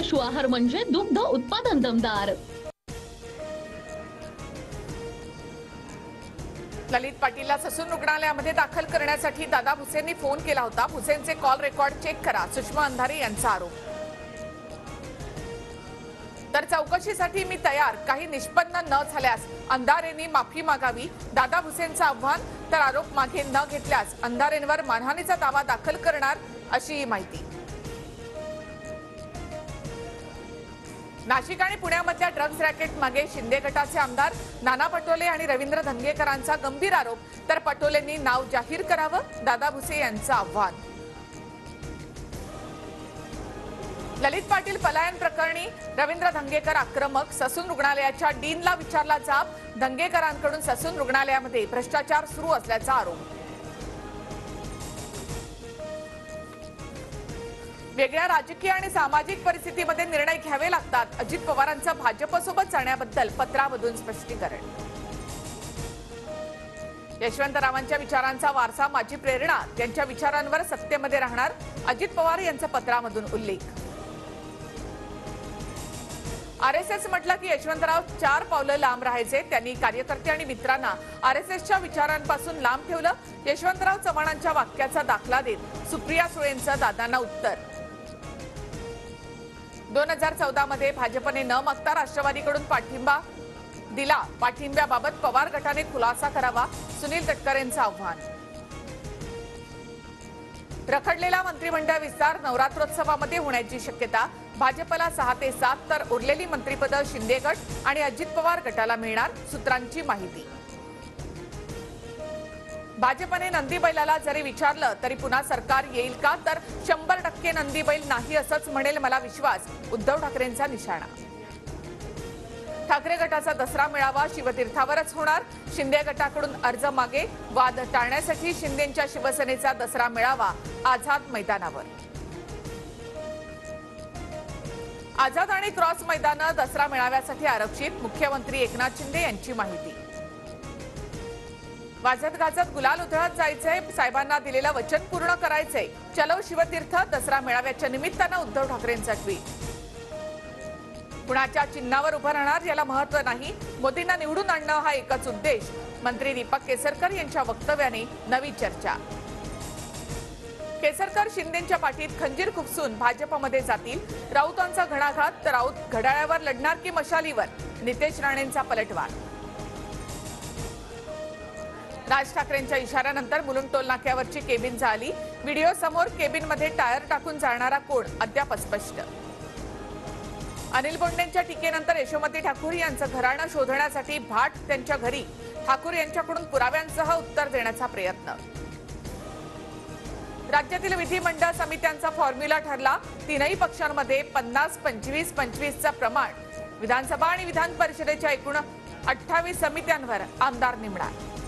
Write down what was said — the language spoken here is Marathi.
पशु आहार म्हणजे दुग्ध उत्पादन दमदार. ललित पाटीलला ससून रुग्णालयामध्ये दाखल करण्यासाठी दादा भुसेंनी फोन केला होता. भुसेंचे कॉल रेकॉर्ड चेक करा सुषमा अंधारे यांचा आरोप. तर चौकशीसाठी मी तयार काही निष्पन्न न झाल्यास अंधारेंनी माफी मागावी दादा भुसेंचं आव्हान तर आरोप मागे न घेतल्यास अंधारेंवर मानहानीचा दावा दाखल करणार अशी माहिती. नाशिक आणि पुण्यामधल्या ड्रग्ज रॅकेट मागे शिंदे गटाचे आमदार नाना पटोले आणि रवींद्र धंगेकरांचा गंभीर आरोप. तर पटोलेंनी नाव जाहीर करावं दादा भुसे यांचं आव्हान. ललित पाटील पलायन प्रकरणी रवींद्र धंगेकर आक्रमक ससून रुग्णालयाच्या डीनला विचारला जाब धंगेकरांकडून ससून रुग्णालयामध्ये भ्रष्टाचार सुरू असल्याचा आरोप. वेगळ्या राजकीय आणि सामाजिक परिस्थितीमध्ये निर्णय घ्यावे लागतात. अजित पवारांचं भाजपसोबत जाण्याबद्दल पत्रामधून स्पष्टीकरण. यशवंतरावांच्या विचारांचा वारसा माझी प्रेरणा त्यांच्या विचारांवर सत्तेमध्ये राहणार अजित पवार यांचा पत्रामधून उल्लेख. आरएसएस म्हटलं की यशवंतराव चार पावलं लांब राहायचे. त्यांनी कार्यकर्ते आणि मित्रांना आरएसएसच्या विचारांपासून लांब ठेवलं. यशवंतराव चव्हाणांच्या वाक्याचा दाखला देत सुप्रिया सुळेंचं दादांना उत्तर. दोन हजार चौदामध्ये भाजपने न मागता राष्ट्रवादीकडून पाठिंबा दिला. पाठिंब्याबाबत पवार गटाने खुलासा करावा सुनील तटकरेंचं आव्हान. रखडलेला मंत्रिमंडळ विस्तार नवरात्रोत्सवामध्ये होण्याची शक्यता. भाजपला सहा ते सात तर उरलेली मंत्रिपदं शिंदे गट आणि अजित पवार गटाला मिळणार सूत्रांची माहिती. भाजपने नंदी बैलाला जरी विचारलं तरी पुन्हा सरकार येईल का? तर शंभर टक्के नंदी बैल नाही असंच म्हणेल मला विश्वास उद्धव ठाकरेंचा निशाणा. ठाकरे गटाचा दसरा मेळावा शिवतीर्थावरच होणार. शिंदे गटाकडून अर्ज मागे वाद टाळण्यासाठी शिंदेच्या शिवसेनेचा दसरा मेळावा आझाद मैदानावर. आझाद आणि क्रॉस मैदानं दसरा मेळाव्यासाठी आरक्षित मुख्यमंत्री एकनाथ शिंदे यांची माहिती. वाजत गाजत गुलाल उधळत जायचंय. साहेबांना दिलेलं वचन पूर्ण करायचंय. चलो शिवतीर्थ दसरा मेळाव्याच्या निमित्तानं उद्धव ठाकरेंचा ट्विट. कुणाच्या चिन्हावर उभं राहणार याला महत्त्व नाही. मोदींना निवडून आणणं हा एकच उद्देश. मंत्री दीपक केसरकर यांच्या वक्तव्याने नवी चर्चा. केसरकर शिंदेच्या पाठीत खंजीर खुपसून भाजपमध्ये जातील. राऊतांचा घणाघात तर राऊत घड्याळावर लढणार की मशालीवर? नितेश राणेंचा पलटवार राज ठाकरेंच्या इशाऱ्यानंतर मुलुंड टोल नाक्यावरची केबिन झाली. व्हिडिओ समोर केबिनमध्ये टायर टाकून जाणारा कोण? अद्याप स्पष्ट अनिल बोंडेंच्या टीकेनंतर यशोमती ठाकूर यांचं घराणं शोधण्यासाठी भाट त्यांच्या घरी. ठाकूर यांच्याकडून पुराव्यांसह उत्तर देण्याचा प्रयत्न. राज्यातील विधिमंडळ समित्यांचा फॉर्म्युला ठरला. तीनही पक्षांमध्ये पन्नास पंचवीस पंचवीसचं प्रमाण. विधानसभा आणि विधान परिषदेच्या एकूण अठ्ठावीस समित्यांवर आमदार निमणार.